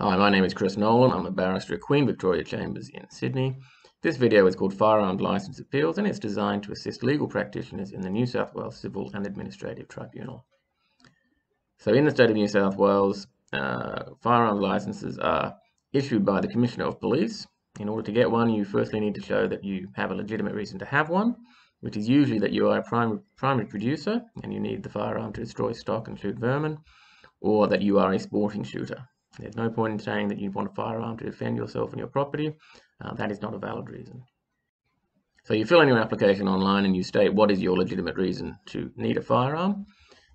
Hi, my name is Chris Nowlan. I'm a barrister at Queen Victoria Chambers in Sydney. This video is called Firearms Licence Appeals and it's designed to assist legal practitioners in the New South Wales Civil and Administrative Tribunal. So in the state of New South Wales, uh, firearms licences are issued by the Commissioner of Police. In order to get one, you firstly need to show that you have a legitimate reason to have one, which is usually that you are a primary, primary producer and you need the firearm to destroy stock and shoot vermin, or that you are a sporting shooter. There's no point in saying that you want a firearm to defend yourself and your property. Uh, that is not a valid reason. So you fill in your application online and you state what is your legitimate reason to need a firearm.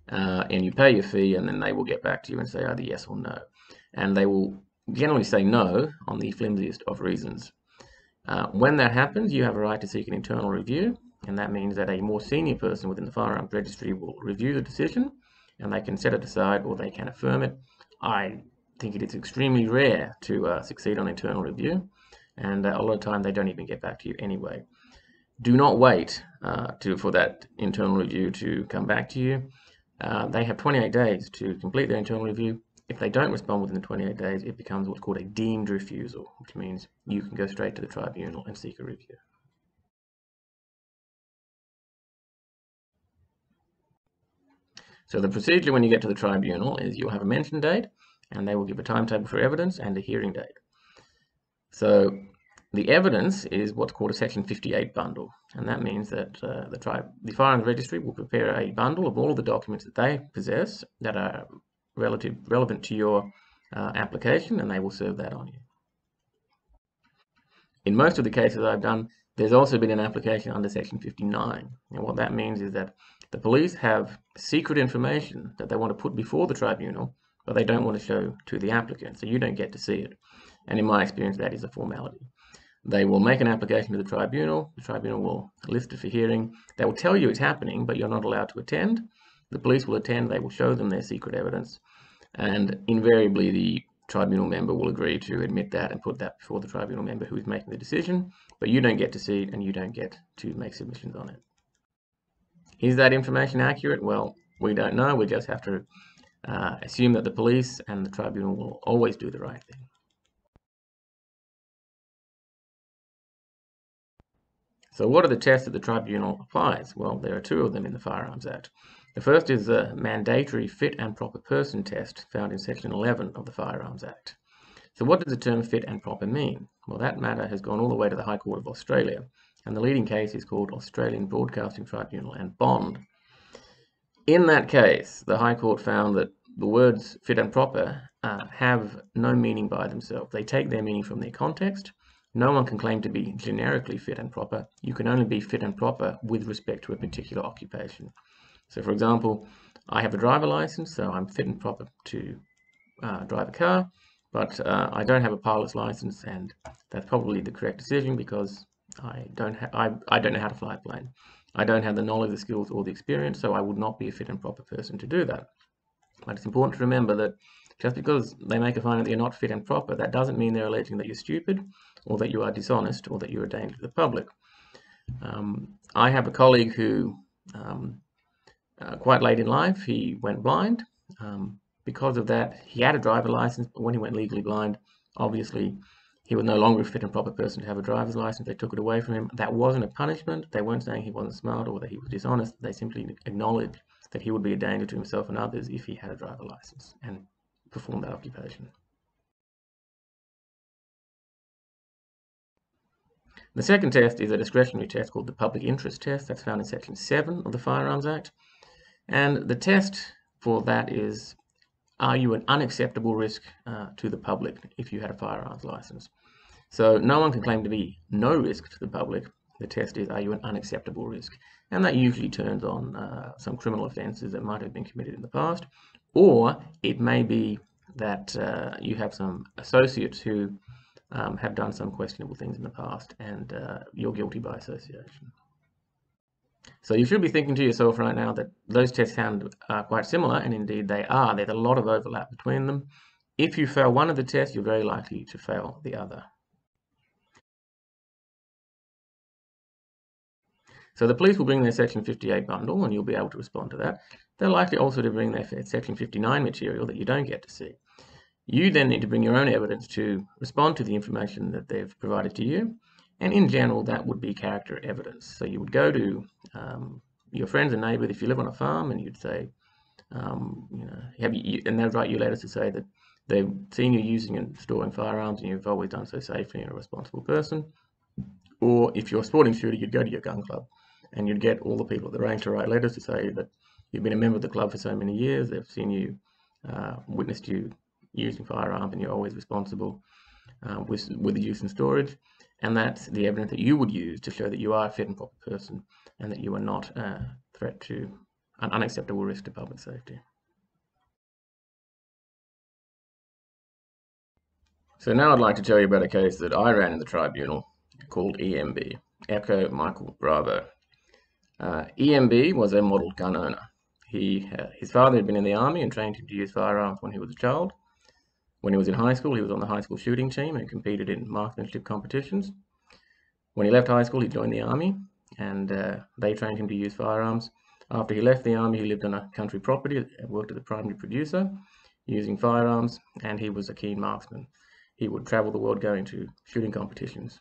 Uh, and you pay your fee and then they will get back to you and say either yes or no. And they will generally say no on the flimsiest of reasons. Uh, when that happens, you have a right to seek an internal review, and that means that a more senior person within the firearms registry will review the decision, and they can set it aside or they can affirm it. I think it is extremely rare to uh, succeed on internal review, and uh, a lot of time they don't even get back to you anyway. Do not wait uh, to, for that internal review to come back to you. Uh, they have 28 days to complete their internal review. If they don't respond within the 28 days, it becomes what's called a deemed refusal, which means you can go straight to the tribunal and seek a review. So the procedure when you get to the tribunal is you'll have a mention date, and they will give a timetable for evidence and a hearing date. So the evidence is what's called a Section 58 bundle, and that means that uh, the, tribe, the Firearms Registry will prepare a bundle of all of the documents that they possess that are relative, relevant to your uh, application, and they will serve that on you. In most of the cases I've done, there's also been an application under Section 59, and what that means is that the police have secret information that they want to put before the tribunal but they don't want to show to the applicant, so you don't get to see it. And in my experience, that is a formality. They will make an application to the tribunal. The tribunal will list it for hearing. They will tell you it's happening, but you're not allowed to attend. The police will attend. They will show them their secret evidence. And invariably, the tribunal member will agree to admit that and put that before the tribunal member who is making the decision. But you don't get to see it and you don't get to make submissions on it. Is that information accurate? Well, we don't know. We just have to uh, assume that the police and the tribunal will always do the right thing. So what are the tests that the tribunal applies? Well, there are two of them in the Firearms Act. The first is the mandatory fit and proper person test found in section 11 of the Firearms Act. So what does the term fit and proper mean? Well, that matter has gone all the way to the High Court of Australia, and the leading case is called Australian Broadcasting Tribunal and Bond in that case, the High Court found that the words fit and proper uh, have no meaning by themselves. They take their meaning from their context. No one can claim to be generically fit and proper. You can only be fit and proper with respect to a particular occupation. So, for example, I have a driver license, so I'm fit and proper to uh, drive a car, but uh, I don't have a pilot's license, and that's probably the correct decision because I don't, I, I don't know how to fly a plane. I don't have the knowledge, the skills, or the experience, so I would not be a fit and proper person to do that. But it's important to remember that just because they make a finding that you're not fit and proper, that doesn't mean they're alleging that you're stupid, or that you are dishonest, or that you're a danger to the public. Um, I have a colleague who, um, uh, quite late in life, he went blind. Um, because of that, he had a driver license, but when he went legally blind, obviously he was no longer a fit and proper person to have a driver's license. They took it away from him. That wasn't a punishment. They weren't saying he wasn't smart or that he was dishonest. They simply acknowledged that he would be a danger to himself and others if he had a driver's license and performed that occupation. The second test is a discretionary test called the public interest test. That's found in section 7 of the Firearms Act. And the test for that is are you an unacceptable risk uh, to the public if you had a firearms license? So no one can claim to be no risk to the public. The test is, are you an unacceptable risk? And that usually turns on uh, some criminal offences that might have been committed in the past, or it may be that uh, you have some associates who um, have done some questionable things in the past and uh, you're guilty by association. So you should be thinking to yourself right now that those tests sound uh, quite similar, and indeed they are. There's a lot of overlap between them. If you fail one of the tests, you're very likely to fail the other. So the police will bring their Section 58 bundle, and you'll be able to respond to that. They're likely also to bring their Section 59 material that you don't get to see. You then need to bring your own evidence to respond to the information that they've provided to you. And in general, that would be character evidence. So you would go to um, your friends and neighbours if you live on a farm and you'd say, um, you know, have you, and they'd write you letters to say that they've seen you using and storing firearms and you've always done so safely and you're a responsible person. Or if you're a sporting shooter, you'd go to your gun club and you'd get all the people at the range to write letters to say that you've been a member of the club for so many years, they've seen you, uh, witnessed you using firearms and you're always responsible uh, with, with the use and storage. And that's the evidence that you would use to show that you are a fit and proper person and that you are not a threat to an unacceptable risk to public safety. So now I'd like to tell you about a case that I ran in the tribunal called EMB, Echo Michael Bravo. Uh, EMB was a model gun owner. He, uh, his father had been in the army and trained him to use firearms when he was a child. When he was in high school, he was on the high school shooting team and competed in marksmanship competitions. When he left high school, he joined the army and uh, they trained him to use firearms. After he left the army, he lived on a country property and worked as a primary producer using firearms, and he was a keen marksman. He would travel the world going to shooting competitions,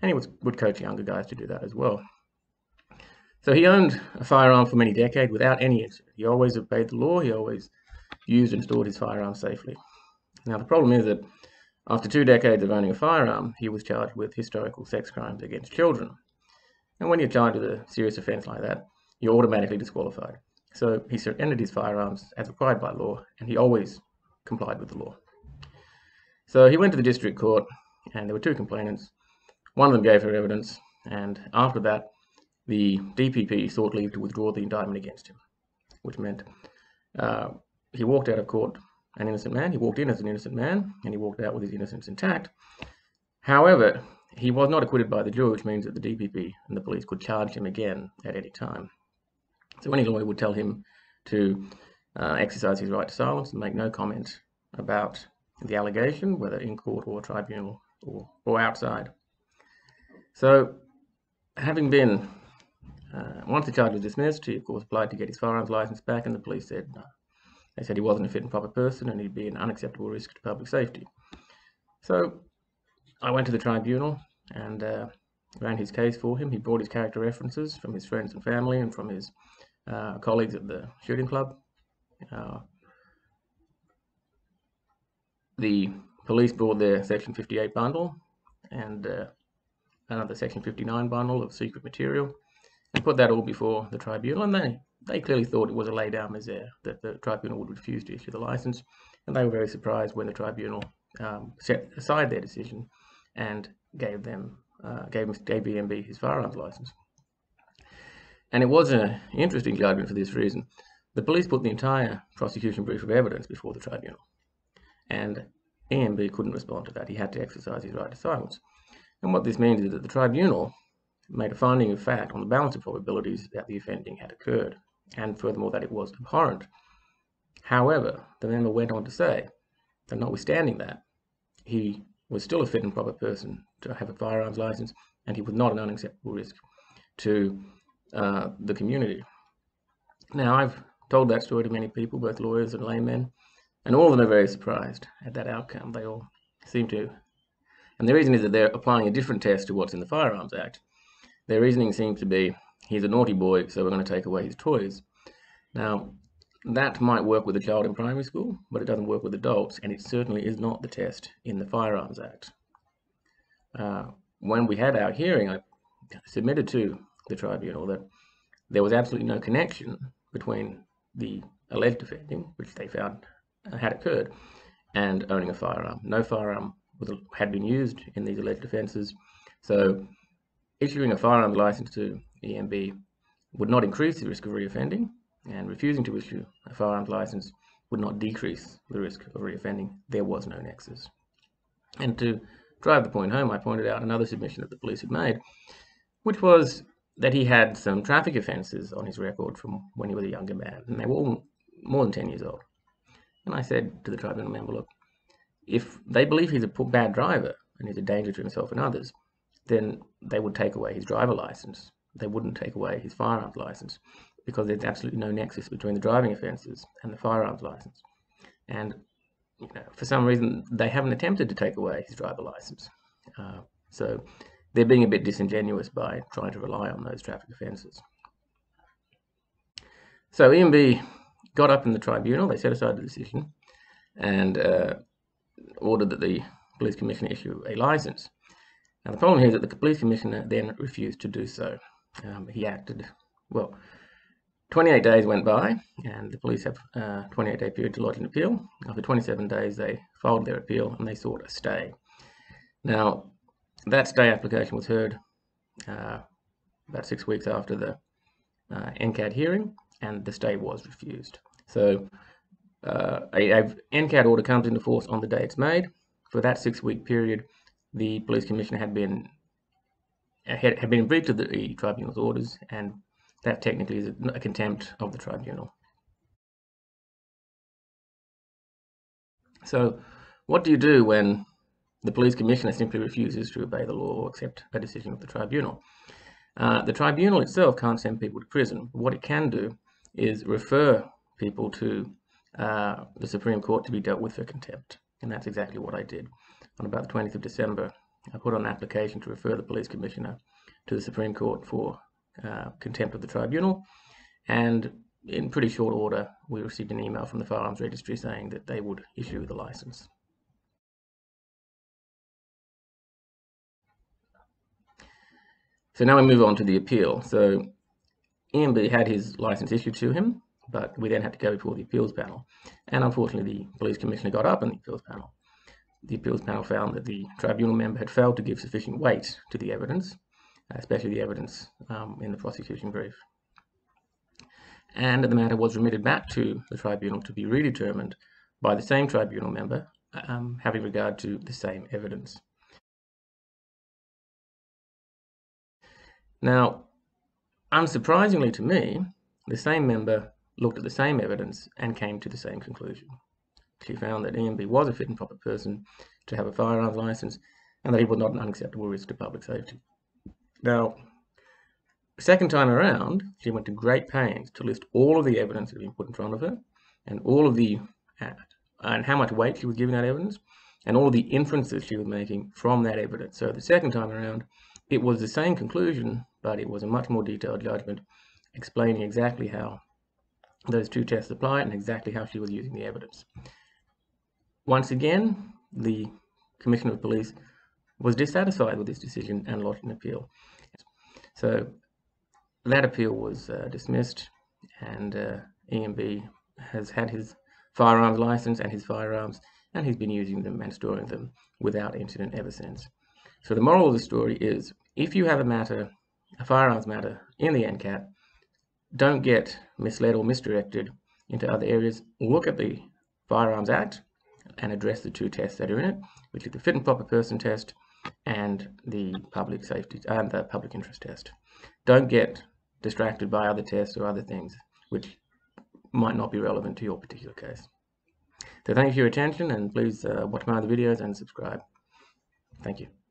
and he was, would coach younger guys to do that as well. So he owned a firearm for many decades without any incident. He always obeyed the law, he always used and stored his firearm safely. Now, the problem is that after two decades of owning a firearm, he was charged with historical sex crimes against children. And when you're charged with a serious offence like that, you're automatically disqualified. So he surrendered his firearms as required by law, and he always complied with the law. So he went to the district court, and there were two complainants. One of them gave her evidence, and after that, the DPP sought leave to withdraw the indictment against him, which meant uh, he walked out of court an innocent man. He walked in as an innocent man, and he walked out with his innocence intact. However, he was not acquitted by the jury, which means that the DPP and the police could charge him again at any time. So any lawyer would tell him to uh, exercise his right to silence and make no comment about the allegation, whether in court or tribunal or, or outside. So, having been, uh, once the charge was dismissed, he of course applied to get his firearms license back, and the police said no. They said he wasn't a fit and proper person and he'd be an unacceptable risk to public safety. So I went to the tribunal and uh, ran his case for him. He brought his character references from his friends and family and from his uh, colleagues at the shooting club. Uh, the police brought their Section 58 bundle and uh, another Section 59 bundle of secret material and put that all before the tribunal. And they, they clearly thought it was a lay down misere that the tribunal would refuse to issue the license. And they were very surprised when the tribunal um, set aside their decision and gave them uh, gave, gave EMB his firearms license. And it was an interesting judgment for this reason. The police put the entire prosecution brief of evidence before the tribunal, and EMB couldn't respond to that. He had to exercise his right to silence. And what this means is that the tribunal made a finding of fact on the balance of probabilities that the offending had occurred, and furthermore that it was abhorrent. However, the member went on to say that notwithstanding that, he was still a fit and proper person to have a firearms license, and he was not an unacceptable risk to uh, the community. Now, I've told that story to many people, both lawyers and laymen, and all of them are very surprised at that outcome. They all seem to. And the reason is that they're applying a different test to what's in the Firearms Act. Their reasoning seems to be he's a naughty boy, so we're going to take away his toys. Now, that might work with a child in primary school, but it doesn't work with adults, and it certainly is not the test in the Firearms Act. Uh, when we had our hearing, I submitted to the tribunal that there was absolutely no connection between the alleged offending, which they found had occurred, and owning a firearm. No firearm was, had been used in these alleged offences, so issuing a firearms license to EMB would not increase the risk of reoffending, and refusing to issue a firearms license would not decrease the risk of reoffending. There was no nexus. And to drive the point home, I pointed out another submission that the police had made, which was that he had some traffic offences on his record from when he was a younger man, and they were all more than 10 years old. And I said to the tribunal member, look, if they believe he's a bad driver and he's a danger to himself and others, then they would take away his driver license. They wouldn't take away his firearms license because there's absolutely no nexus between the driving offences and the firearms license. And you know, for some reason, they haven't attempted to take away his driver license. Uh, so they're being a bit disingenuous by trying to rely on those traffic offences. So EMB got up in the tribunal, they set aside the decision and uh, ordered that the police commissioner issue a license. Now the problem here is that the police commissioner then refused to do so. Um, he acted, well, 28 days went by and the police have a 28 day period to lodge an appeal. After 27 days they filed their appeal and they sought a stay. Now that stay application was heard uh, about six weeks after the uh, NCAT hearing and the stay was refused. So uh, a, a NCAT order comes into force on the day it's made. For that six-week period, the police commissioner had been had, had been breach of the tribunal's orders, and that technically is a, a contempt of the tribunal. So, what do you do when the police commissioner simply refuses to obey the law or accept a decision of the tribunal? Uh, the tribunal itself can't send people to prison. What it can do is refer people to uh, the Supreme Court to be dealt with for contempt. And that's exactly what I did. On about the 20th of December, I put on an application to refer the police commissioner to the Supreme Court for uh, contempt of the tribunal. And in pretty short order, we received an email from the Firearms Registry saying that they would issue the license. So now we move on to the appeal. So EMB had his license issued to him, but we then had to go before the appeals panel. And unfortunately, the police commissioner got up on the appeals panel. The appeals panel found that the tribunal member had failed to give sufficient weight to the evidence, especially the evidence um, in the prosecution brief. And the matter was remitted back to the tribunal to be redetermined by the same tribunal member, um, having regard to the same evidence. Now, Unsurprisingly to me, the same member looked at the same evidence and came to the same conclusion. She found that EMB was a fit and proper person to have a firearms license and that he was not an unacceptable risk to public safety. Now, second time around, she went to great pains to list all of the evidence that had been put in front of her and all of the uh, and how much weight she was giving that evidence and all the inferences she was making from that evidence. So the second time around, it was the same conclusion but it was a much more detailed judgment explaining exactly how those two tests apply and exactly how she was using the evidence. Once again, the Commissioner of Police was dissatisfied with this decision and lodged an appeal. So that appeal was uh, dismissed and uh, EMB has had his firearms license and his firearms and he's been using them and storing them without incident ever since. So the moral of the story is if you have a matter a firearms matter in the NCAT, don't get misled or misdirected into other areas. Look at the Firearms Act and address the two tests that are in it, which is the fit and proper person test and the public safety and the public interest test. Don't get distracted by other tests or other things which might not be relevant to your particular case. So thank you for your attention and please uh, watch my other videos and subscribe. Thank you.